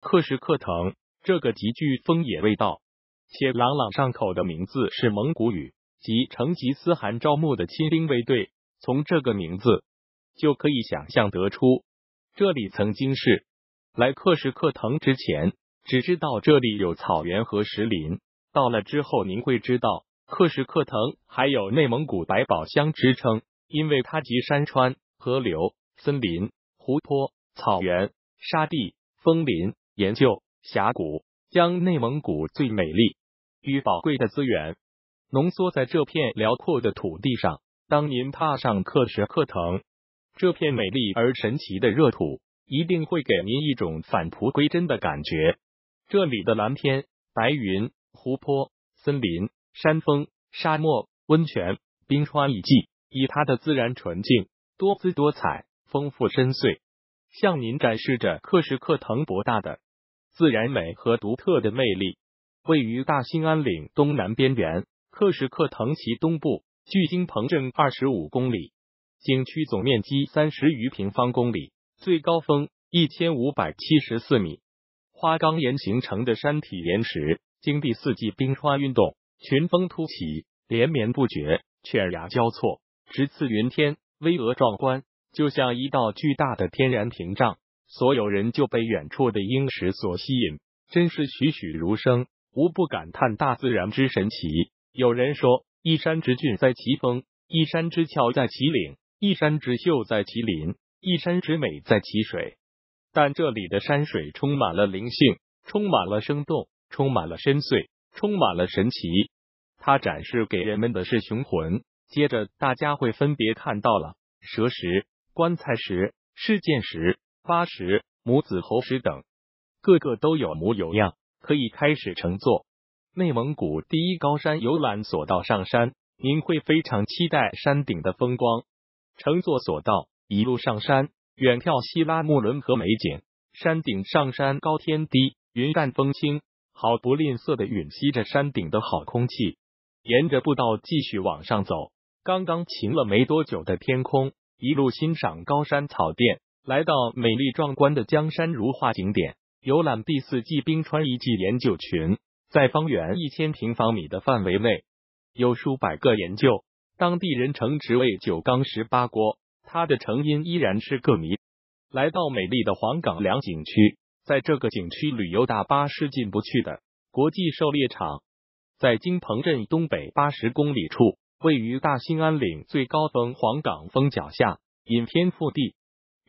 克什克腾这个极具风野味道且朗朗上口的名字是蒙古语，即成吉思汗招募的亲兵卫队。从这个名字就可以想象得出，这里曾经是来克什克腾之前，只知道这里有草原和石林。到了之后，您会知道克什克腾还有内蒙古百宝箱之称，因为它集山川、河流、森林、湖泊、草原、沙地、枫林、研究、峡谷，将内蒙古最美丽与宝贵的资源浓缩在这片辽阔的土地上。当您踏上克什克腾这片美丽而神奇的热土，一定会给您一种返璞归真的感觉。这里的蓝天、白云、湖泊、森林、山峰、沙漠、温泉、冰川遗迹，以它的自然纯净、多姿多彩、丰富深邃，向您展示着克什克腾博大的自然美和独特的魅力。位于大兴安岭东南边缘，克什克腾旗东部。距京彭镇二十五公里，景区总面积三十余平方公里，最高峰一千五百七十四米。花岗岩形成的山体岩石，经历四季冰川运动，群峰突起，连绵不绝，犬牙交错，直刺云天，巍峨壮观，就像一道巨大的天然屏障。所有人就被远处的鹰石所吸引，真是栩栩如生，无不感叹大自然之神奇。有人说。一山之峻在其峰，一山之峭在其岭，一山之秀在其林，一山之美在其水。但这里的山水充满了灵性，充满了生动，充满了深邃，充满了神奇。它展示给人们的是雄浑。接着，大家会分别看到了蛇石、棺材石、事件石、八石、母子猴石等，个个都有模有样，可以开始乘坐。内蒙古第一高山游览索道上山，您会非常期待山顶的风光。乘坐索道一路上山，远眺西拉木伦河美景。山顶上山高天低，云淡风轻，毫不吝啬的吮吸着山顶的好空气。沿着步道继续往上走，刚刚晴了没多久的天空，一路欣赏高山草甸，来到美丽壮观的江山如画景点，游览第四纪冰川遗迹研究群。在方圆一千平方米的范围内，有数百个研究，当地人称之为“九缸十八锅”，它的成因依然是个谜。来到美丽的黄岗梁景区，在这个景区旅游大巴是进不去的。国际狩猎场在金彭镇东北八十公里处，位于大兴安岭最高峰黄岗峰脚下，隐天腹地。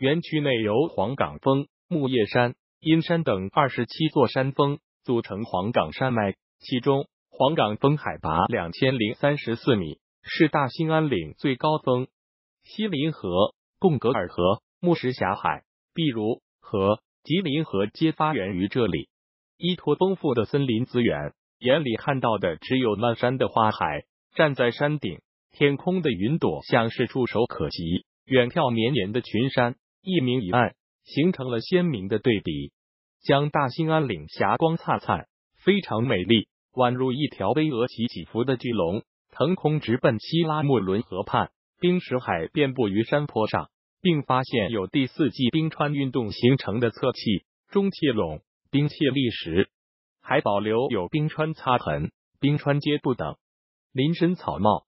园区内由黄岗峰、木叶山、阴山等二十七座山峰。组成黄岗山脉，其中黄岗峰海拔两千零三十四米，是大兴安岭最高峰。西林河、贡格尔河、木石峡海、碧如河、吉林河皆发源于这里。依托丰富的森林资源，眼里看到的只有漫山的花海。站在山顶，天空的云朵像是触手可及，远眺绵延的群山，一明一暗，形成了鲜明的对比。将大兴安岭霞光灿灿，非常美丽，宛如一条巍峨起起伏的巨龙，腾空直奔西拉木伦河畔。冰石海遍布于山坡上，并发现有第四纪冰川运动形成的侧气、中气垄、冰砌砾石，还保留有冰川擦痕、冰川阶步等。林深草茂，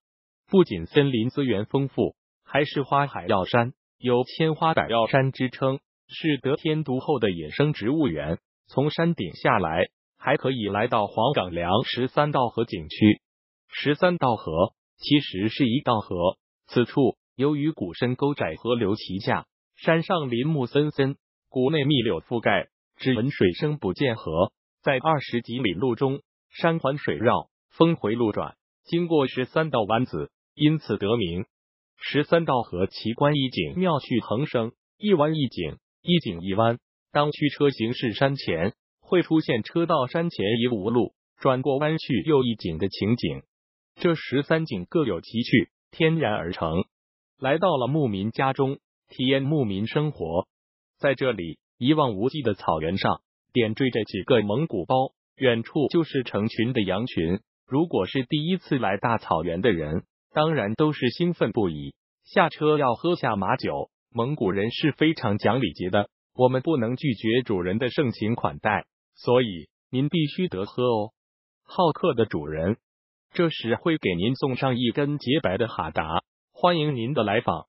不仅森林资源丰富，还是花海药山，有千花百药山之称。是得天独厚的野生植物园。从山顶下来，还可以来到黄岗梁十三道河景区。十三道河其实是一道河，此处由于谷深沟窄，河流齐下，山上林木森森，谷内密柳覆盖，只闻水声不见河。在二十几里路中，山环水绕，峰回路转，经过十三道弯子，因此得名。十三道河奇观一景，妙趣横生，一湾一景。一景一弯，当驱车行驶山前，会出现车到山前已无路，转过弯去又一景的情景。这十三景各有奇趣，天然而成。来到了牧民家中，体验牧民生活。在这里一望无际的草原上，点缀着几个蒙古包，远处就是成群的羊群。如果是第一次来大草原的人，当然都是兴奋不已，下车要喝下马酒。蒙古人是非常讲礼节的，我们不能拒绝主人的盛情款待，所以您必须得喝哦。好客的主人这时会给您送上一根洁白的哈达，欢迎您的来访。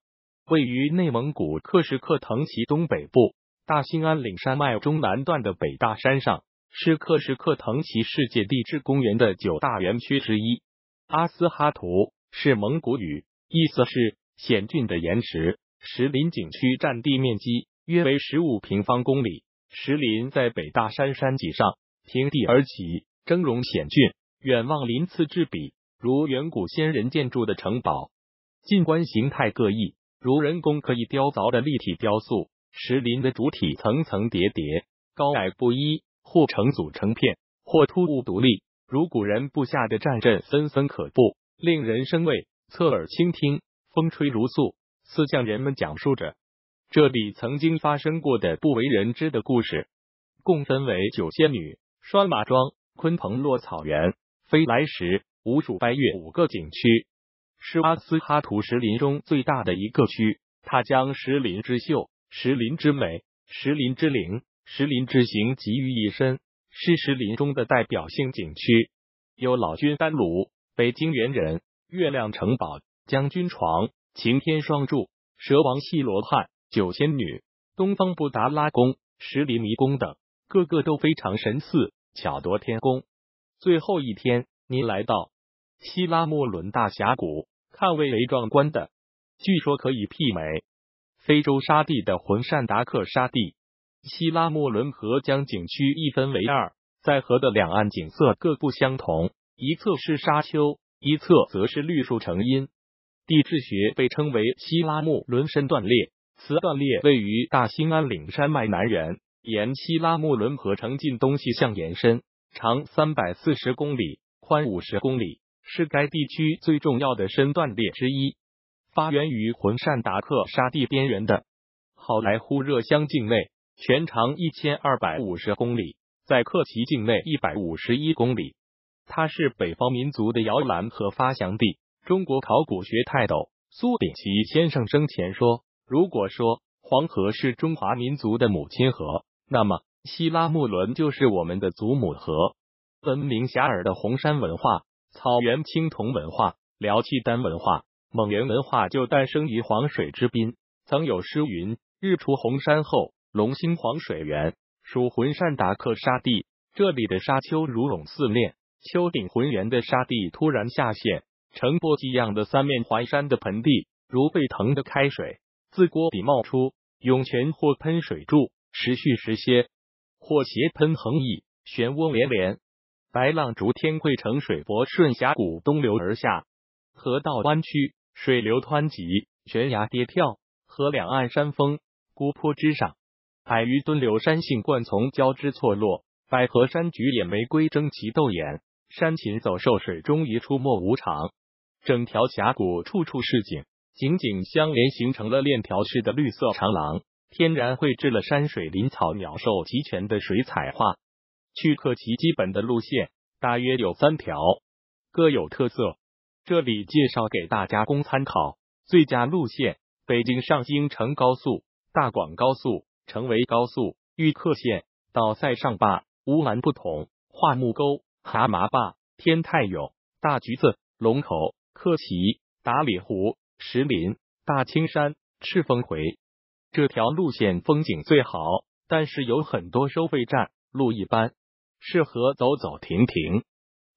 位于内蒙古克什克腾旗东北部大兴安岭山脉中南段的北大山上，是克什克腾旗世界地质公园的九大园区之一。阿斯哈图是蒙古语，意思是险峻的岩石。石林景区占地面积约为十五平方公里。石林在北大山山脊上平地而起，峥嵘险峻，远望鳞次栉比，如远古先人建筑的城堡。近观形态各异。如人工可以雕凿的立体雕塑，石林的主体层层叠叠，高矮不一，或成组成片，或突兀独立，如古人布下的战阵，森森可怖，令人生畏。侧耳倾听，风吹如诉，似向人们讲述着这里曾经发生过的不为人知的故事。共分为九仙女、拴马庄、鲲鹏落草原、飞来石、无数拜月五个景区。是阿斯哈图石林中最大的一个区，它将石林之秀、石林之美、石林之灵、石林之形集于一身，是石林中的代表性景区。有老君丹炉、北京猿人、月亮城堡、将军床、擎天双柱、蛇王细罗汉、九仙女、东方布达拉宫、石林迷宫等，个个都非常神似，巧夺天工。最后一天，您来到希拉莫伦大峡谷。看蔚为壮观的，据说可以媲美非洲沙地的浑善达克沙地。希拉莫伦河将景区一分为二，在河的两岸景色各不相同，一侧是沙丘，一侧则是绿树成荫。地质学被称为希拉木伦深断裂，此断裂位于大兴安岭山脉南缘，沿希拉木伦河呈近东西向延伸，长三百四十公里，宽五十公里。是该地区最重要的深断裂之一，发源于浑善达克沙地边缘的好莱坞热乡境内，全长一千二百五十公里，在克奇境内一百五十一公里。它是北方民族的摇篮和发祥地。中国考古学泰斗苏秉琦先生生前说：“如果说黄河是中华民族的母亲河，那么希拉木伦就是我们的祖母河。”闻名遐迩的红山文化。草原青铜文化、辽契丹文化、蒙元文化就诞生于黄水之滨。曾有诗云：“日出红山后，龙兴黄水源。”属浑善达克沙地，这里的沙丘如蝾似练，丘顶浑圆的沙地突然下陷，呈波迹样的三面环山的盆地，如沸腾的开水自锅底冒出，涌泉或喷水柱，时续时歇，或斜喷横溢，漩涡连连。白浪逐天汇成水波，顺峡谷东流而下，河道弯曲，水流湍急，悬崖跌跳。河两岸山峰、孤坡之上，百余吨流山性灌丛交织错落，百合、山菊、野玫瑰争奇斗艳，山禽走兽水中已出没无常。整条峡谷处处是景，紧紧相连，形成了链条式的绿色长廊，天然绘制了山水林草鸟兽齐全的水彩画。去克奇基本的路线大约有三条，各有特色。这里介绍给大家供参考。最佳路线：北京上京承高速、大广高速、成为高速、玉克线到塞上坝、乌兰布统、桦木沟、蛤蟆坝、天泰勇、大橘子、龙口、克奇、达里湖、石林、大青山、赤峰回。这条路线风景最好，但是有很多收费站，路一般。适合走走停停。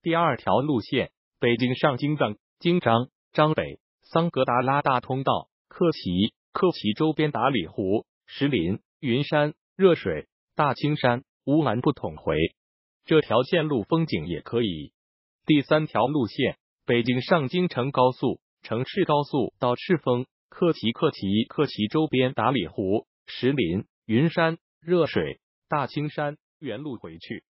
第二条路线，北京上京藏、京张、张北、桑格达拉大通道、克奇、克奇周边达里湖、石林、云山、热水、大青山、乌兰布统回。这条线路风景也可以。第三条路线，北京上京城高速、城市高速到赤峰、克旗、克旗、克旗周边达里湖、石林、云山、热水、大青山，原路回去。